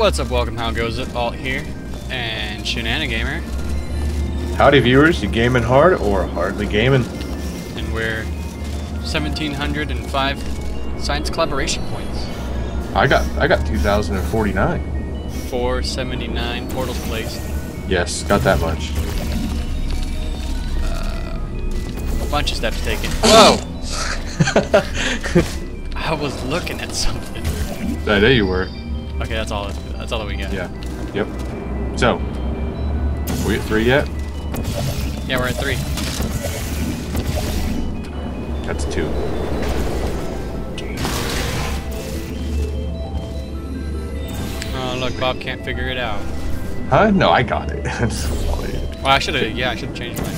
What's up, welcome, how goes it? Alt here, and Shenanigamer, Howdy viewers, you gaming hard or hardly gaming? and we're 1705 science collaboration points. I got I got 2049. 479 portals placed. Yes, got that much. Uh, a bunch of steps taken. Whoa! I was looking at something. I know you were. Okay, that's all. That's all that we get. Yeah. Yep. So, we at three yet? Yeah, we're at three. That's two. Oh, look, Bob can't figure it out. Huh? No, I got it. Well, I should have. Yeah, I should have changed mine.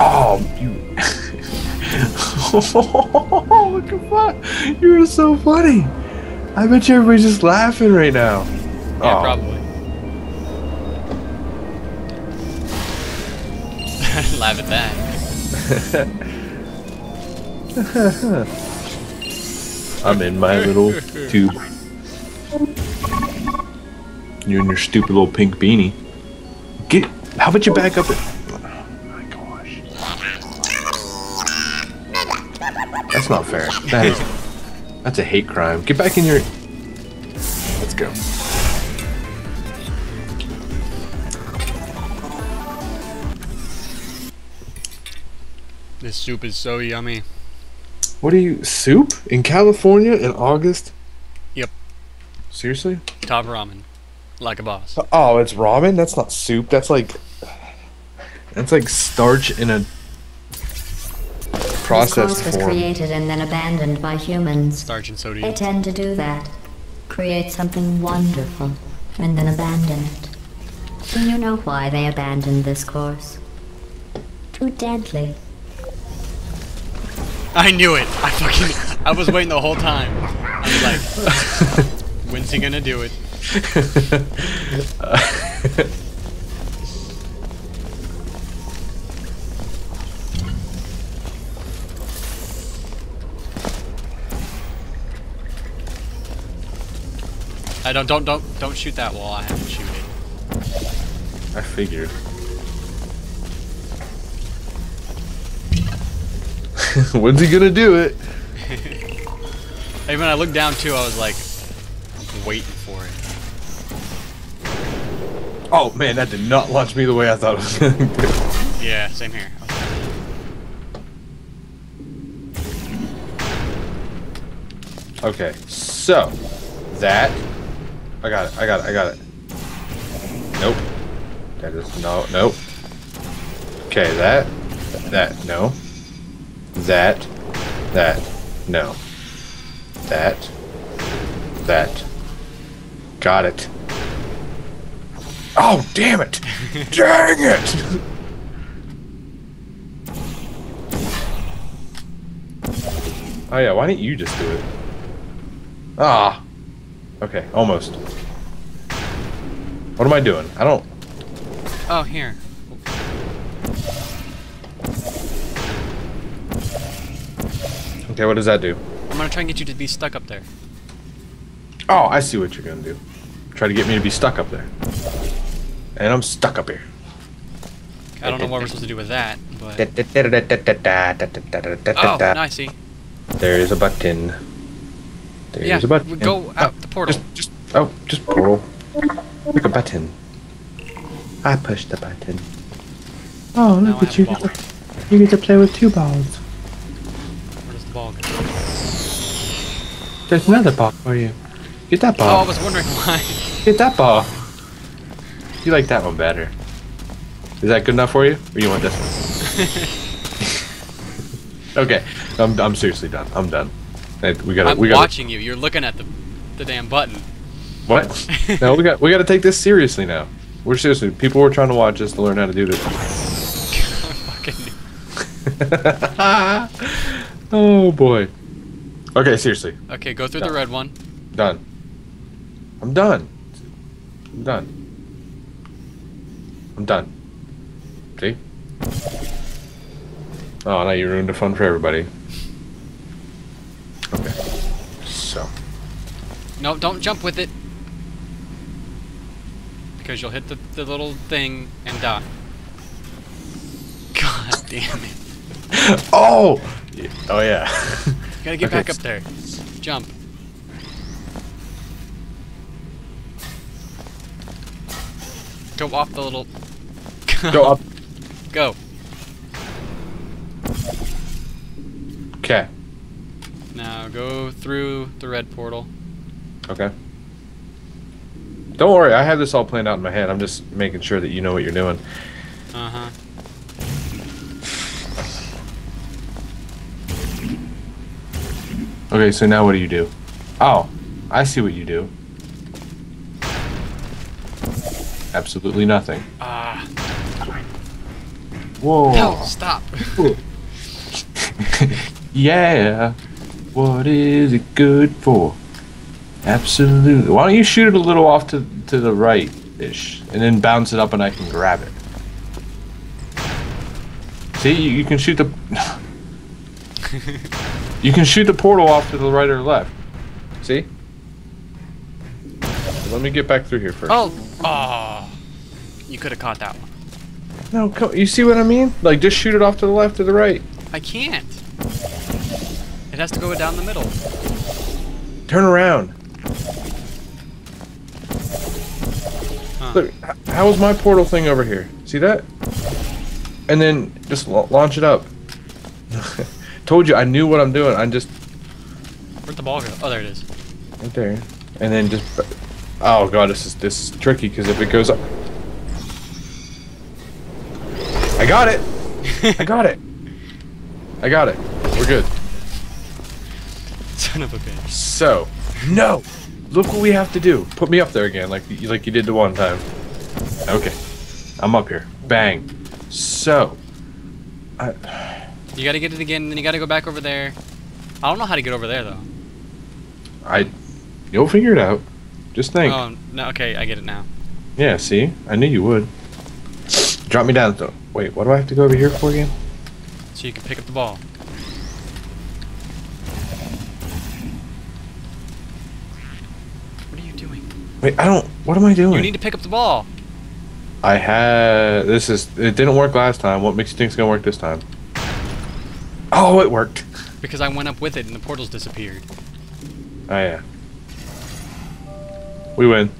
Oh, you. oh, Look at that. You're so funny. I bet you everybody's just laughing right now. Yeah, Oh. probably. Laugh at that. I'm in my little tube. You and your stupid little pink beanie. Get. How about you back up? It. Oh my gosh. That's not fair. That is. That's a hate crime. Get back in your. Let's go. This soup is so yummy. What are you? Soup in California in August? Yep. Seriously? Top ramen. Like a boss. Oh, it's ramen. That's not soup. That's like. That's like starch in a This processed course was form. created and then abandoned by humans. Starch and They tend to do that. Create something wonderful and then abandon it. Do you know why they abandoned this course? Too deadly. I knew it. I fucking. I was waiting the whole time. I was like, when's he gonna do it? I don't don't don't don't shoot that wall. I have to shoot it. I figured. When's he gonna do it? Hey, when I looked down too, I was like waiting for it. Oh man, that did not launch me the way I thought it was gonna do. Yeah, same here. Okay, so that I got it. I got it. I got it. Nope. That is no. Nope. Okay, that that no. That that no. That that got it. Oh damn it! Dang it! Oh yeah, why didn't you just do it? Ah. Okay, almost. What am I doing? I don't. Oh, here. Okay, what does that do? I'm gonna try and get you to be stuck up there. Oh, I see what you're gonna do. Try to get me to be stuck up there. And I'm stuck up here. I don't know what we're supposed to do with that, but Oh, now I see. There's a button. There's Yeah, a button. we go out the portal. Just, just, oh, just portal. Click a button. I pushed the button. Oh, look I at you. a ball. You get to play with two balls. Where does the ball go? There's another ball for you. Get that ball. Oh, I was wondering why. Get that ball. You like that one better. Is that good enough for you? Or you want this one? okay, I'm, I'm seriously done. I'm done. Hey, We gotta, I'm we gotta, watching you. You're looking at the the damn button. what? no, we got, we gotta take this seriously now. We're seriously, people were trying to watch us to learn how to do this. Oh boy. Okay, seriously, Okay, go through the red one. done. I'm done. I'm done. I'm done. See? Oh, now you ruined the fun for everybody. Okay. So. No, don't jump with it. Because you'll hit the, the little thing and die. God damn it. Oh! Oh, yeah. You gotta get Okay, back up there. Jump. Go off the little. Go up. Go. Okay. Now go through the red portal. Okay. Don't worry, I have this all planned out in my head. I'm just making sure that you know what you're doing. Uh huh. Okay, so now what do you do? Oh, I see what you do. Absolutely nothing. Ah. Whoa. no, stop. yeah. What is it good for? Absolutely. Why don't you shoot it a little off to to the right ish, and then bounce it up, and I can grab it. See, you, you can shoot the. you can shoot the portal off to the right or left. See? Let me get back through here first. oh. Oh. You could have caught that one. No, come, you see what I mean? Like, just shoot it off to the left or the right. I can't. It has to go down the middle. Turn around. Look, how's my portal thing over here? See that? And then just launch it up. Told you, I knew what I'm doing. I'm just Where'd the ball go? Oh, there it is. right there. And then just. Oh god, this is this is tricky because if it goes up. I got it. I got it. I got it. We're good. Son of a bitch. So, no. Look what we have to do. Put me up there again, like you, like you did the one time. Okay, I'm up here. Bang. So, I, You gotta get it again, then you gotta go back over there. I don't know how to get over there though. I, you'll figure it out. Just think. Oh no, okay, I get it now. Yeah. See, I knew you would. Drop me down. Though. Wait, what do I have to go over here for again? So you can pick up the ball. What are you doing? Wait, I don't. What am I doing? You need to pick up the ball. I had. This is. It didn't work last time. What makes you think it's gonna work this time? Oh, it worked. Because I went up with it and the portals disappeared. Oh yeah. We win.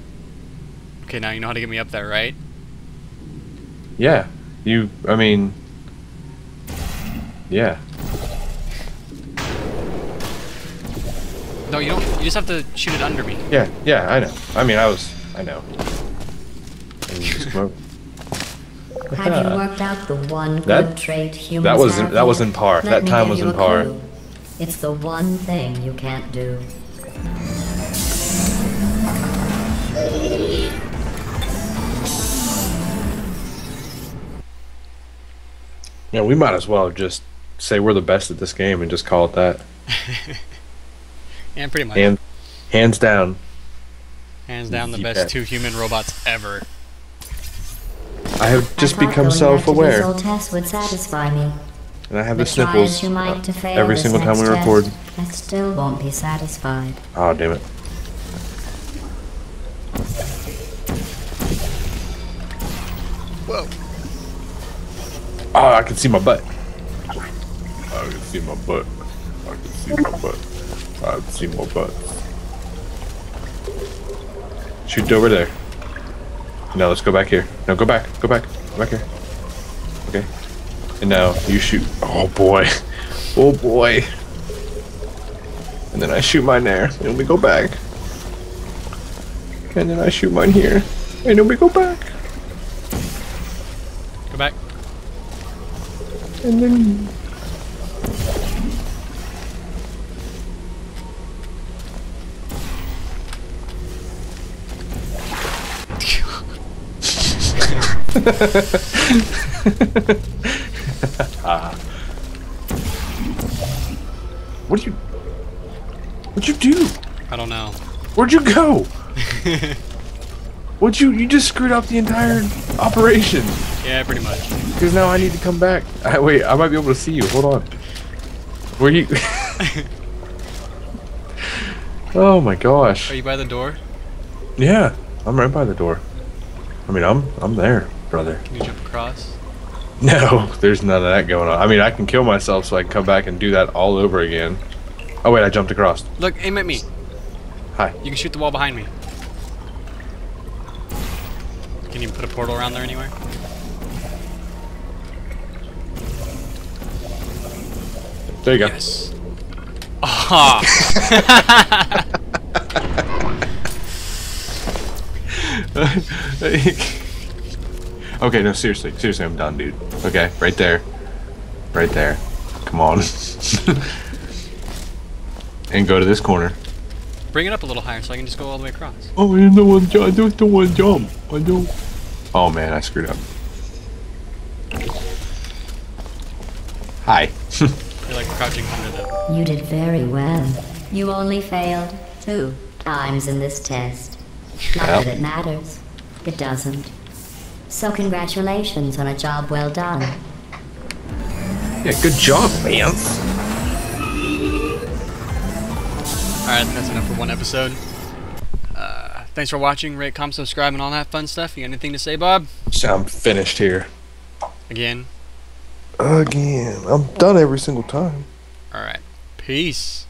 Okay, now you know how to get me up there, right? Yeah. You. I mean. Yeah. No, you don't. You just have to shoot it under me. Yeah. Yeah. I know. I mean, I was. I know. And you just move. Have you worked out the one good That- trait humans that was in- have that was in par. Let That time was in par. clue. It's the one thing you can't do. Yeah, we might as well just say we're the best at this game and just call it that. And pretty much. Hand, hands down. Hands down the You best two human robots ever. I have just I become going back to self-aware, These old tests would satisfy me. and I have the But try sniffles as you might uh, every single time we record. test, I still won't be satisfied. Oh damn it! Whoa. Oh, I can see my butt. I can see my butt. I can see my butt. I can see more butt. Shoot over there. Now let's go back here. No, go back. Go back. Go back here. Okay. And now you shoot. Oh boy. Oh boy. And then I shoot mine there. And we go back. And then I shoot mine here. And then we go back. Go back. And then What did you? What'd you do? I don't know. Where'd you go? What'd you? You just screwed up the entire operation. Yeah, pretty much. Because now I need to come back. I, wait, I might be able to see you. Hold on. Where you? Oh my gosh. Are you by the door? Yeah, I'm right by the door. I mean, I'm I'm there, brother. Can you jump across? No, there's none of that going on. I mean, I can kill myself so I can come back and do that all over again. Oh wait, I jumped across. Look, aim at me. Hi. You can shoot the wall behind me. Can you put a portal around there anywhere? There you go. Yes. Ah! okay, no, seriously, seriously, I'm done, dude. Okay, right there, right there. Come on, and go to this corner. Bring it up a little higher so I can just go all the way across. Oh, I don't want to. I don't want to jump. I don't. Oh man, I screwed up. Hi. You're like crouching under the. You did very well. You only failed two times in this test. Not Well. that it matters. It doesn't. So congratulations on a job well done. yeah, good job, man. Alright, that's enough for one episode. Uh, thanks for watching. Rate, comment, subscribe, and all that fun stuff. You got anything to say, Bob? So I'm finished here. Again? Again, I'm done every single time. Alright. Peace.